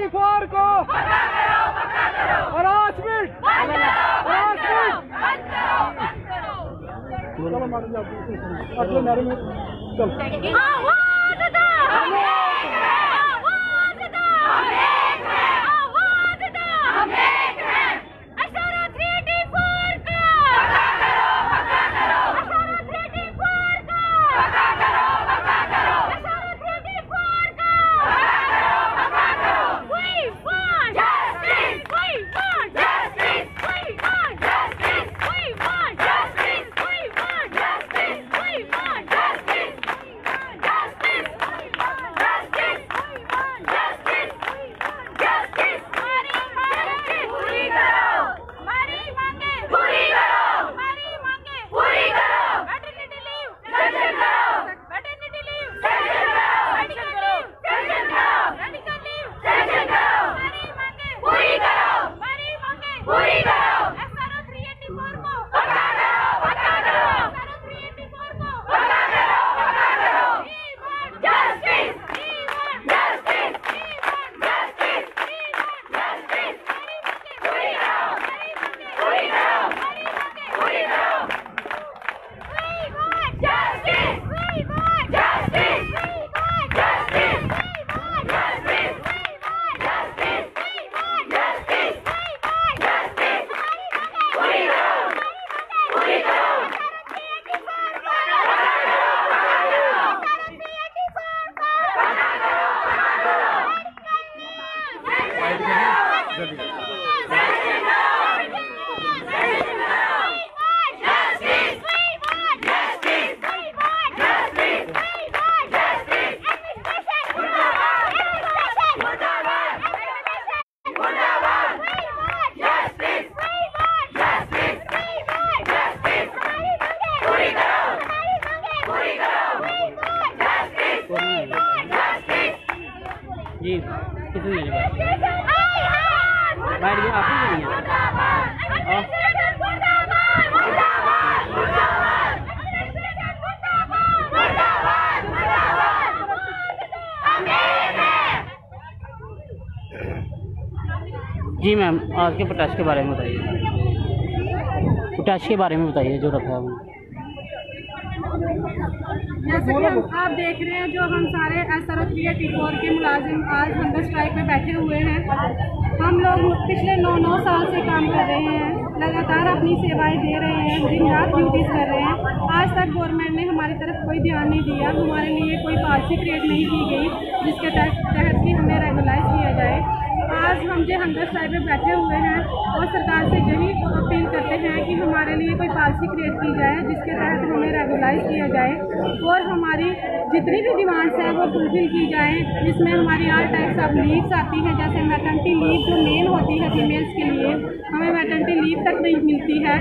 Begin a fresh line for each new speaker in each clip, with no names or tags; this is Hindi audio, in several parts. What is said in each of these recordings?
एटी फोर को हरासमेंट हरासमेंट चलो मैडम जी आप चलो
आवाज़ दो हमें आवाज़ दो हमें आवाज़ दो हमें अशरा 3D4 को अशरा 3D4 को अशरा 3D4 को We want justice. We want justice. We want justice. We want justice. We want justice. We want justice. Justice. Justice. Justice. Justice. हमारी मांगे पूरी करो हमारी मांगे पूरी करो हमारी मांगे पूरी करो मैटरनिटी लीव सेशन करो मैटरनिटी लीव सेशन करो मेडिकल लीव सेशन करो मेडिकल लीव सेशन करो हमारी मांगे पूरी करो हमारी मांगे पूरी करो एसआरओ 384 को पक्का करो पक्का करो एसआरओ 384 को पक्का करो पक्का करो we want justice we want justice we want justice we want justice हमारी मांगे पूरी करो हमारी मांगे पूरी करो हमारी मांगे पूरी करो We want justice. We want justice. We want justice. We want justice. We want justice. We want justice. We want justice. हमारी मांगे पूरी करो. हमारी मांगे पूरी करो.
जी किसी नहीं बात बैठ गया नहीं है जी मैम आज के प्रोटेस्ट के बारे में बताइए। प्रोटेस्ट के बारे में बताइए, जो रखा है
जैसे कि आप देख रहे हैं जो हम सारे S R three eighty four के मुलाजिम आज हंगर स्ट्राइक में बैठे हुए हैं। हम लोग पिछले नौ नौ साल से काम कर रहे हैं, लगातार अपनी सेवाएँ दे रहे हैं, दिन रात ड्यूटीज़ कर रहे हैं। आज तक गवर्नमेंट ने हमारी तरफ़ कोई ध्यान नहीं दिया, हमारे लिए कोई पॉलिसी क्रिएट नहीं की गई, जिसके तहत कि हमें रेगुलाइज किया जाए। आज हम जो हंगर स्ट्राइक में बैठे हुए हैं, और सरकार से यही अपील करते हैं कि हमारे लिए कोई पॉलिसी क्रिएट की जाए, जिसके तहत हमें रेगुलाइज किया जाए और हमारी जितनी भी डिमांड्स हैं वो फुलफिल की जाए, जिसमें हमारी आल टाइप्स ऑफ़ लीव्स आती हैं, जैसे मैटर्निटी लीव जो मेन होती है फीमेल्स के लिए, हमें मैटर्निटी लीव तक नहीं मिलती है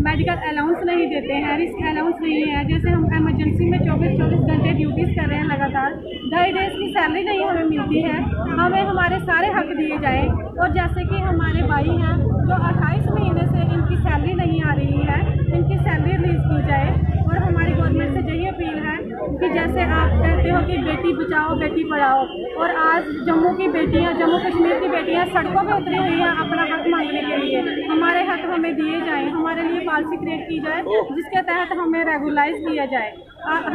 मेडिकल अलाउंस नहीं देते हैं रिस्क अलाउंस नहीं है, जैसे हम एमरजेंसी में चौबीस चौबीस घंटे ड्यूटीज़ कर रहे हैं लगातार ढाई डेज़ की सैलरी नहीं हमें मिलती है, हमें हमारे सारे हक दिए जाएँ, और जैसे कि हमारे भाई हैं, जो अट्ठाईस महीने से इनकी सैलरी नहीं आ रही है, इनकी सैलरी रिलीज़ की जाए और हमारी गवर्नमेंट से यही अपील है कि जैसे आप कहते हो कि बेटी बचाओ, बेटी पढ़ाओ, और आज जम्मू की बेटियाँ, जम्मू कश्मीर की बेटियाँ सड़कों पे उतरी हुई हैं अपना हक मांगने के लिए। हमारे हक हमें दिए जाएँ, हमारे लिए पॉलिसी क्रिएट की जाए, जिसके तहत हमें रेगुलाइज किया जाए।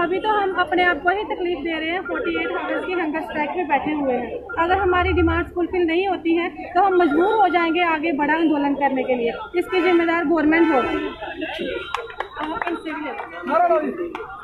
अभी तो हम अपने आप को ही तकलीफ़ दे रहे हैं 48 एट आवर्स की हंगर स्ट्राइक में बैठे हुए हैं। अगर हमारी डिमांड्स फुलफिल नहीं होती हैं तो हम मजबूर हो जाएँगे आगे बड़ा आंदोलन करने के लिए। इसकी जिम्मेदार गवर्नमेंट होगी ¿Cómo que en serio? Ahora lo.